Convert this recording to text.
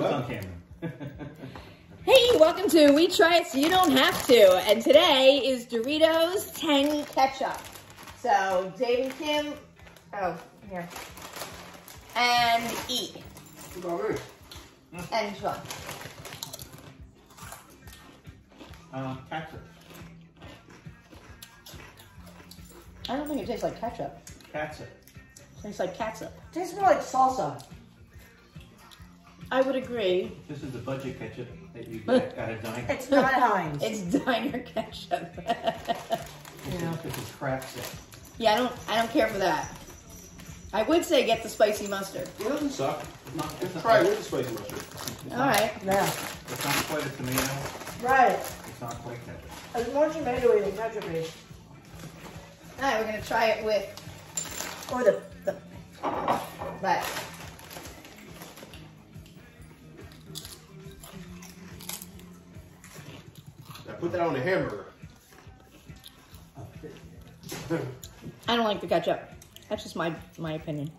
What? on camera. Hey, welcome to We Try It So You Don't Have To. And today is Doritos Tangy Ketchup. So, Dave and Kim, oh, here. And eat. Look at me. And Sean. Uh, ketchup. I don't think it tastes like ketchup. Ketchup. It tastes like catsup. Tastes more like salsa. I would agree. This is the budget ketchup that you get at a diner. It's not Heinz. It's diner ketchup. Yeah. This is crap set. yeah, I don't I don't care for that. I would say get the spicy mustard. It doesn't suck. It's not, it's Just try it with the spicy mustard. it's All not- right. Yeah. It's not quite a tomato. Right. It's not quite ketchup. It's more tomatoey than ketchup is. All right, we're gonna try it with Or the, the that. Put that on the hamburger. I don't like the ketchup. That's just my my opinion.